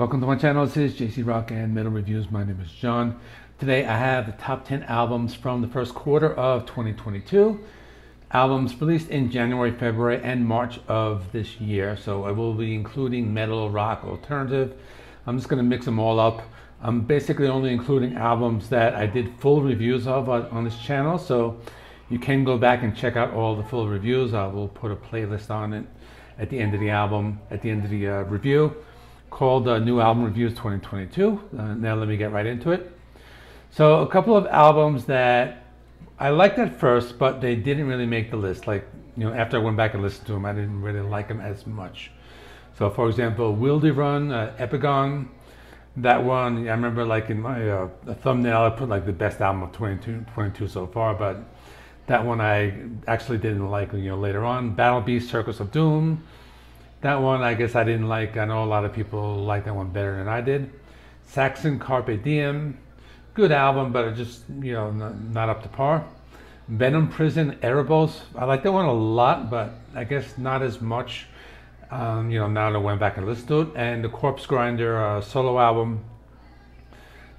Welcome to my channel. This is JC Rock and Metal Reviews. My name is John. Today I have the top 10 albums from the first quarter of 2022. Albums released in January, February, and March of this year. So I will be including metal, rock, alternative. I'm just going to mix them all up. I'm basically only including albums that I did full reviews of on, this channel. So you can go back and check out all the full reviews. I will put a playlist on it at the end of the album, at the end of the uh, review called uh, New Album Reviews 2022. Uh, now let me get right into it. So a couple of albums that I liked at first, but they didn't really make the list. Like, you know, after I went back and listened to them, I didn't really like them as much. So for example, Wilderun, uh, Epigone, that one, I remember like in my uh, thumbnail, I put like the best album of 22, 22 so far, but that one I actually didn't like, you know, later on. Battle Beast, Circus of Doom, that one, I guess I didn't like. I know a lot of people like that one better than I did. Saxon Carpe Diem, good album, but it just, you know, not, not up to par. Venom Prison Erebos, I like that one a lot, but I guess not as much. Um, you know, now that I went back and listened to it. And the Corpse Grinder uh, solo album,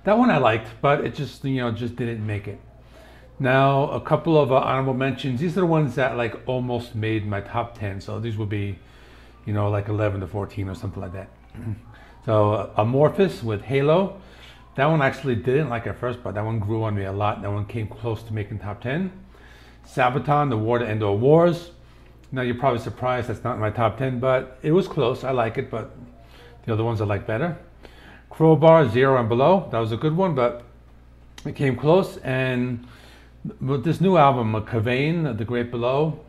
that one I liked, but it just, you know, just didn't make it. Now, a couple of uh, honorable mentions. These are the ones that like almost made my top 10. So these would be you know, like 11 to 14 or something like that. so uh, Amorphis with Halo, that one actually didn't like at first, but that one grew on me a lot. That one came close to making top 10. Sabaton, The War to End All Wars. Now you're probably surprised that's not in my top 10, but it was close. I like it, but the other ones I like better. Crowbar, Zero and Below, that was a good one, but it came close. And with this new album, Kvaen, The Great Below,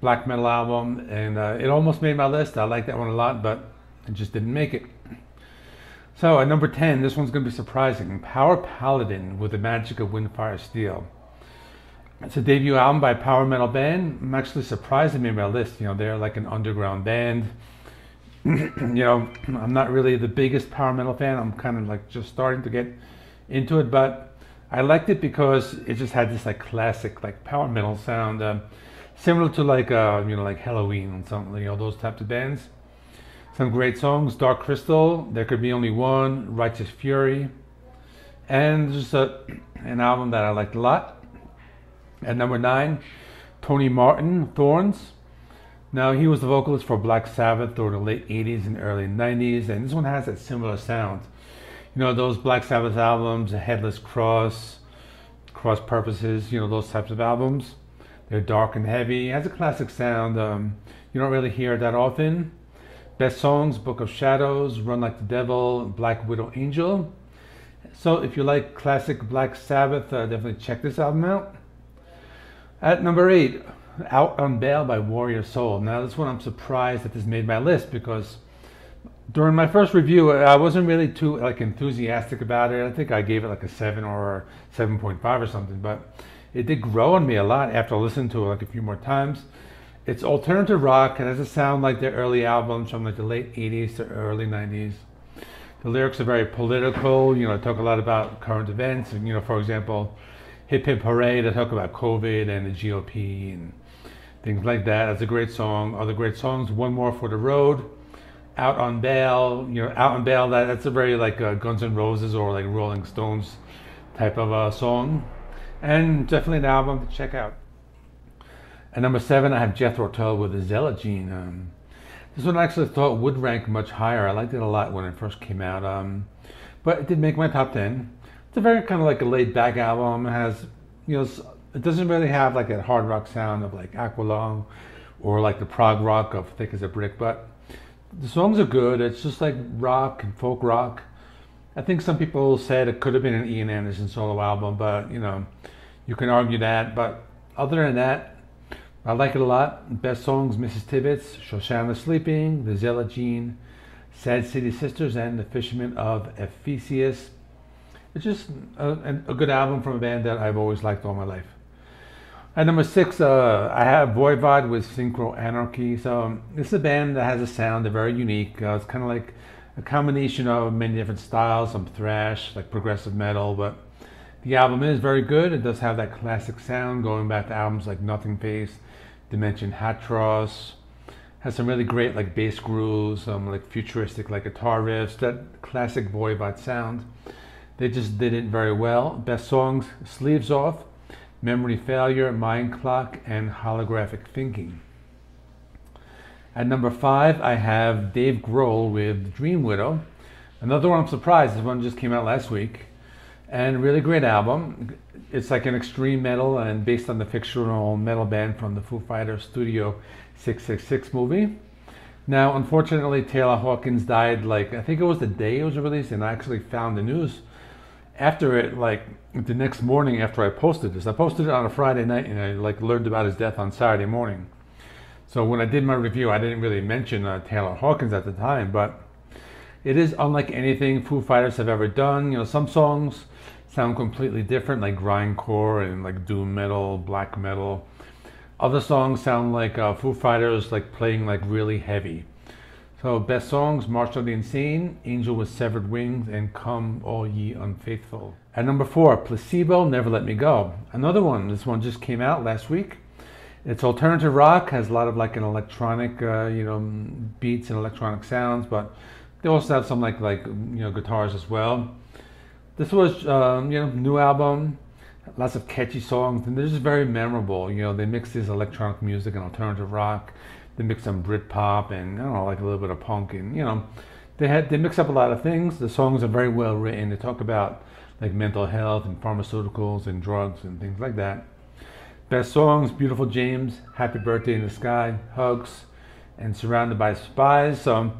black metal album, and uh, it almost made my list. I like that one a lot, but it just didn't make it. So at number 10, this one's going to be surprising. Power Paladin with the Magic of Windfyre Steel. It's a debut album by a power metal band. I'm actually surprised they made my list. You know, they're like an underground band. you know, I'm not really the biggest power metal fan. I'm kind of like just starting to get into it, but I liked it because it just had this like classic like power metal sound. Um, similar to like uh, you know like Helloween and something, you know those types of bands. Some great songs: Dark Crystal, There Could Be Only One, Righteous Fury, and just a, an album that I liked a lot. At number nine, Tony Martin, Thorns. Now he was the vocalist for Black Sabbath during the late 80s and early 90s, and this one has that similar sound. You know those Black Sabbath albums, Headless Cross, Cross Purposes, you know those types of albums. They're dark and heavy. It has a classic sound. Um, you don't really hear that often. Best songs: Book of Shadows, Run Like the Devil, Black Widow Angel. So if you like classic Black Sabbath, uh, definitely check this album out. At number eight, Out on Bail by Warrior Soul. Now this one I'm surprised that this made my list because during my first review I wasn't really too like enthusiastic about it. I think I gave it like a seven or 7.5 or something, but it did grow on me a lot after listening to it like a few more times. It's alternative rock. And it has a sound like their early albums from like the late 80s to early 90s. The lyrics are very political. You know, talk a lot about current events. And, you know, for example, Hip Hip Hooray, they talk about COVID and the GOP and things like that. That's a great song. Other great songs, One More for the Road, Out on Bail. You know, Out on Bail, that, that's a very like uh, Guns N' Roses or like Rolling Stones type of uh, song and definitely an album to check out. At number seven, I have Jethro Tull with the Zealot Gene. Um, this one I actually thought would rank much higher. I liked it a lot when it first came out, um, but it did make my top ten. It's a very kind of like a laid back album. It has, you know, it doesn't really have like that hard rock sound of like Aqualung or like the prog rock of Thick as a Brick, but the songs are good. It's just like rock and folk rock. I think some people said it could have been an Ian Anderson solo album, but you know, you can argue that. But other than that, I like it a lot. Best songs: Mrs. Tibbets, Shoshana Sleeping, The Zealot Gene, Sad City Sisters, and The Fisherman of Ephesus. It's just a, a, good album from a band that I've always liked all my life. At number six, uh, I have Voivod with Synchro Anarchy. So um, this is a band that has a sound, they're very unique. Uh, it's kind of like a combination of many different styles, some thrash, like progressive metal, but the album is very good. It does have that classic sound going back to albums like Nothingface, Dimension Hatröss, Has some really great like bass grooves, some like futuristic like guitar riffs, that classic Voivod sound. They just did it very well. Best songs, Sleeves Off, Memory Failure, Mind Clock, and Holographic Thinking. At number five, I have Dave Grohl with Dream Widow. Another one I'm surprised, this one just came out last week. And really great album. It's like an extreme metal and based on the fictional metal band from the Foo Fighters Studio 666 movie. Now, unfortunately, Taylor Hawkins died like, I think it was the day it was released, and I actually found the news after it, like the next morning after I posted this. I posted it on a Friday night and I like learned about his death on Saturday morning. So when I did my review, I didn't really mention uh, Taylor Hawkins at the time, but it is unlike anything Foo Fighters have ever done. You know, some songs sound completely different, like grindcore and like doom metal, black metal. Other songs sound like uh, Foo Fighters, like playing like really heavy. So best songs: March of the Insane, Angel with Severed Wings, and Come All Ye Unfaithful. At number four, Placebo, Never Let Me Go. Another one. This one just came out last week. It's alternative rock, has a lot of like an electronic, uh, you know, beats and electronic sounds, but they also have some like like you know guitars as well. This was um, you know new album, lots of catchy songs, and they're just very memorable. You know, they mix this electronic music and alternative rock they mix some Britpop and I don't know, like a little bit of punk, and you know, they had they mix up a lot of things. The songs are very well written. They talk about like mental health and pharmaceuticals and drugs and things like that. Best songs: Beautiful James, Happy Birthday in the Sky, Hugs, and Surrounded by Spies. So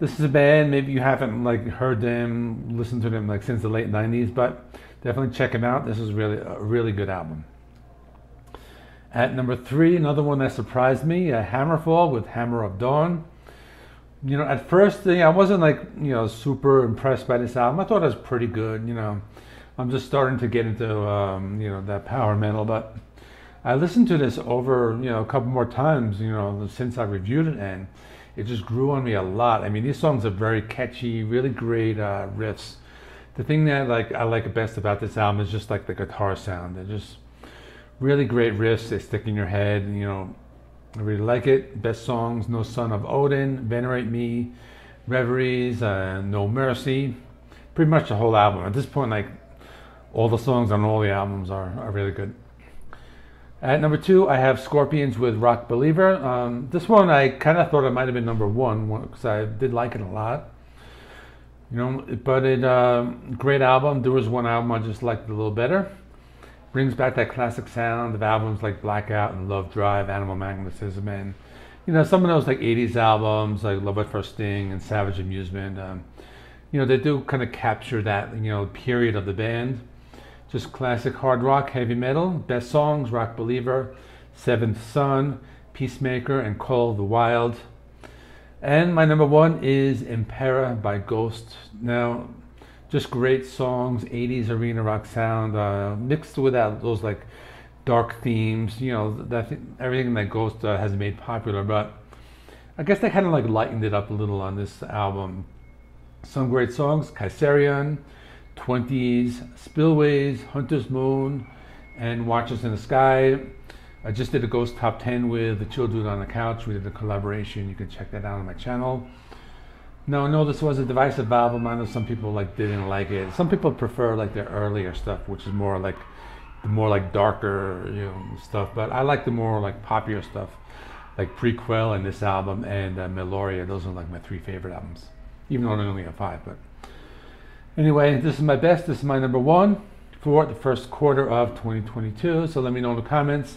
this is a band. Maybe you haven't like heard them, listened to them like since the late '90s, but definitely check them out. This is really a really good album. At number three, another one that surprised me, uh, Hammerfall with Hammer of Dawn. You know, at first, I wasn't like, you know, super impressed by this album. I thought it was pretty good, you know. I'm just starting to get into, um, you know, that power metal, but I listened to this over, you know, a couple more times, you know, since I reviewed it, and it just grew on me a lot. I mean, these songs are very catchy, really great uh, riffs. The thing that like I like best about this album is just like the guitar sound. It just really great riffs. They stick in your head. You know, I really like it. Best songs: No Son of Odin, Venerate Me, Reveries, uh, No Mercy. Pretty much the whole album. At this point, like all the songs on all the albums are, are really good. At number two, I have Scorpions with Rock Believer. Um, this one I kind of thought it might have been number one because I did like it a lot. You know, but it uh, great album. There was one album I just liked a little better brings back that classic sound of albums like Blackout and Love Drive, Animal Magnetism, and you know some of those like '80s albums like Love at First Sting and Savage Amusement. Um, you know they do kind of capture that you know period of the band. Just classic hard rock, heavy metal. Best songs: Rock Believer, Seventh Son, Peacemaker, and Call the Wild. And my number one is Impera by Ghost. Now, just great songs, 80s arena rock sound, uh, mixed with that, those like dark themes, you know, that everything that Ghost uh, has made popular. But I guess they kind of like lightened it up a little on this album. Some great songs: Kaisarion, 20s, Spillways, Hunter's Moon, and Watchers in the Sky. I just did a Ghost Top 10 with the Children on the Couch. We did a collaboration. You can check that out on my channel. No, no, this was a divisive album. I know some people like didn't like it. Some people prefer like their earlier stuff, which is more like the more like darker, you know, stuff. But I like the more like popular stuff, like Prequelle and this album and uh, Meliora. Those are like my three favorite albums, even though I only have five. But anyway, this is my best. This is my number one for the first quarter of 2022. So let me know in the comments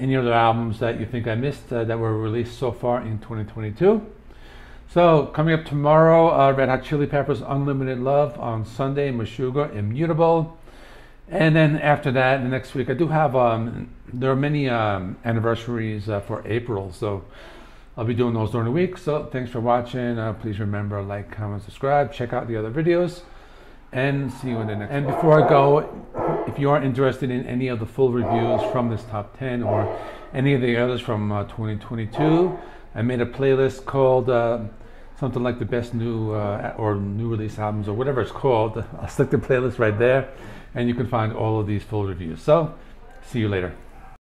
any other albums that you think I missed uh, that were released so far in 2022. So coming up tomorrow, uh, Red Hot Chili Peppers Unlimited Love on Sunday, Meshuggah Immutable. And then after that, the next week, I do have, um, there are many um, anniversaries uh, for April. So I'll be doing those during the week. So thanks for watching. Uh, please remember, like, comment, subscribe. Check out the other videos. And see you in the next And before I go, if you are interested in any of the full reviews from this top 10 or any of the others from uh, 2022, I made a playlist called uh, something like the best new uh, or new release albums or whatever it's called. I'll stick the playlist right there, and you can find all of these full reviews. So, see you later.